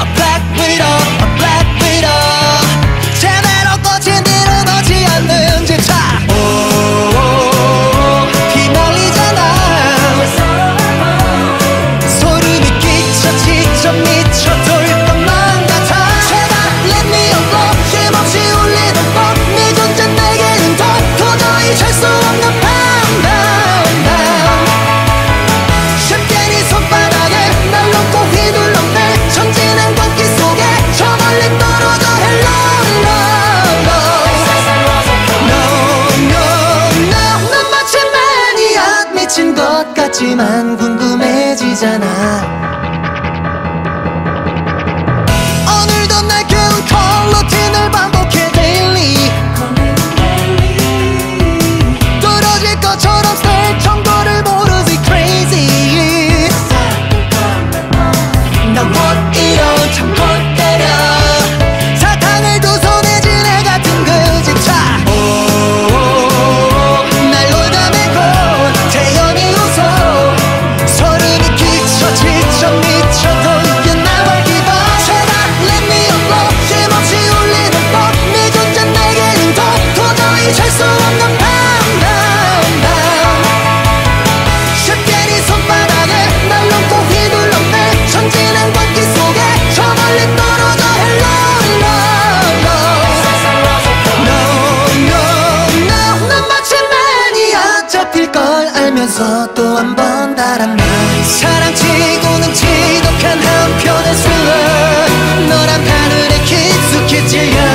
a with widow, a black 없지만 궁금해지잖아. 오늘도 날개운 컬러 울면서 또 한 번 달았나 사랑치고는 지독한 한편의 술을 너란 하늘에 깊숙이 찔려